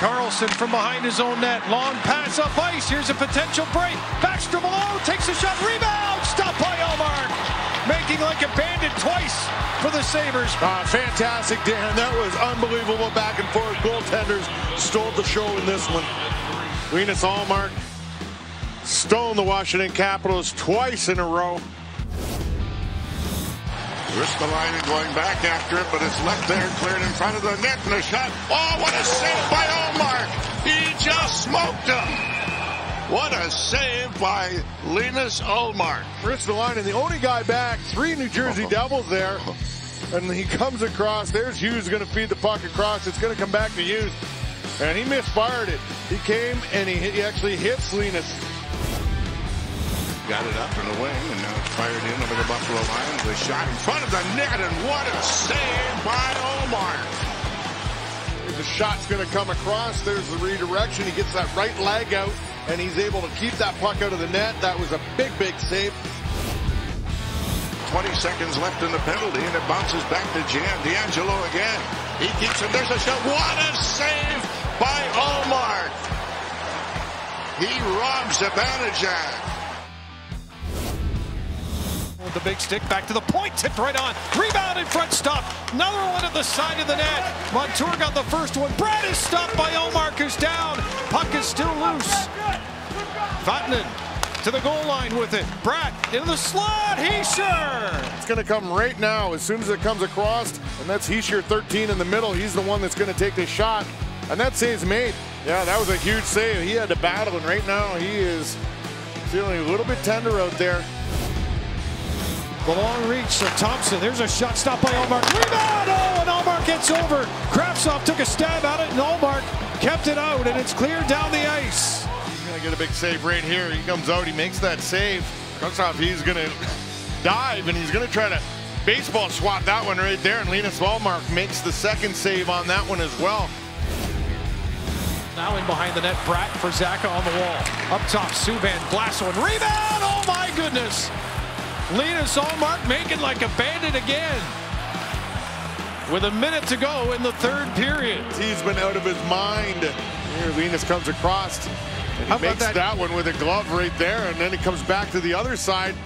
Carlson from behind his own net. Long pass up ice. Here's a potential break. Backstrom alone takes a shot. Rebound. Stopped by Ullmark. Making like a bandit twice for the Sabres. Uh, fantastic, Dan. That was unbelievable back and forth. Goaltenders stole the show in this one. Linus Ullmark stole the Washington Capitals twice in a row. Ristolainen going back after it, but it's left there, cleared in front of the net, and a shot. Oh, what a save him. What a save by Linus Ullmark. Ristolainen, the only guy back, three New Jersey Devils there, and he comes across. There's Hughes going to feed the puck across. It's going to come back to Hughes, and he misfired it. He came and he, he actually hits Linus. Got it up and away, and now it's fired in over the Buffalo Lions. A shot in front of the net, and what a save by Ullmark. The shot's going to come across. There's the redirection. He gets that right leg out, and he's able to keep that puck out of the net. That was a big, big save. 20 seconds left in the penalty, and it bounces back to Jan DeAngelo again. He keeps it. There's a shot. What a save by Ullmark. He robs the Zibanejad. With the big stick back to the point, tipped right on. Rebound in front, stop. Another one at the side of the net. Montour got the first one. Bratt is stopped by Ullmark, who's down. Puck is still loose. Vatanen to the goal line with it. Bratt in the slot. Hischier. It's going to come right now as soon as it comes across, and that's Hischier 13 in the middle. He's the one that's going to take the shot, and that save's made. Yeah, that was a huge save. He had to battle, and right now he is feeling a little bit tender out there. The long reach of Thompson. There's a shot stopped by Ullmark. Rebound! Oh, and Ullmark gets over. Kravtsov took a stab at it, and Ullmark kept it out, and it's cleared down the ice. He's going to get a big save right here. He comes out, he makes that save. Kravtsov, he's going to dive, and he's going to try to baseball swat that one right there, and Linus Ullmark makes the second save on that one as well. Now in behind the net, Bratt for Zacha on the wall. Up top, Subban, Blasso, and rebound! Oh my goodness! Linus Ullmark making like a bandit again. With a minute to go in the third period. He's been out of his mind. Here, Linus comes across. And he makes that? that one with a glove right there, and then he comes back to the other side.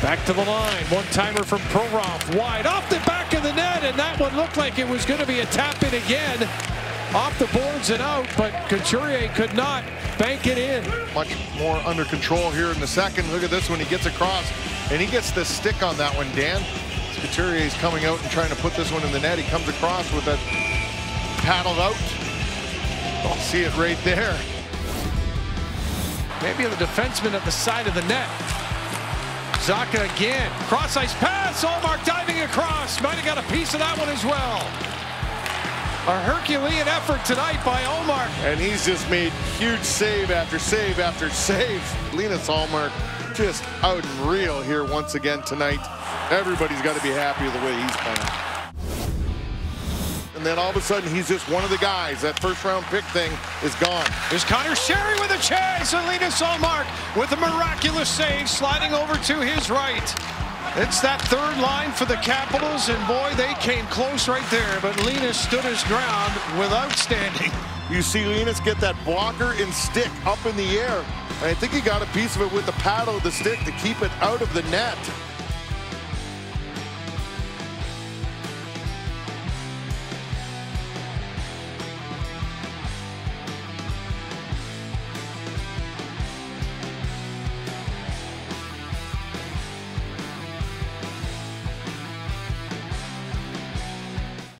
Back to the line. One timer from Provorov. Wide off the back of the net, and that one looked like it was going to be a tap in again off the boards and out, but Couturier could not bank it in. Much more under control here in the second. Look at this when he gets across, and he gets the stick on that one, Dan. Couturier is coming out and trying to put this one in the net. He comes across with that paddled out. I'll see it right there. Maybe the defenseman at the side of the net. Zacha again. Cross ice pass. Ullmark diving across. Might have got a piece of that one as well. A Herculean effort tonight by Ullmark. And he's just made huge save after save after save. Linus Ullmark just out and real here once again tonight. Everybody's got to be happy with the way he's playing. And then all of a sudden, he's just one of the guys. That first round pick thing is gone. There's Conor Sheary with a chance. And Linus Ullmark with a miraculous save sliding over to his right. It's that third line for the Capitals, and boy, they came close right there, but Linus stood his ground without standing. You see Linus get that blocker and stick up in the air, and I think he got a piece of it with the paddle of the stick to keep it out of the net.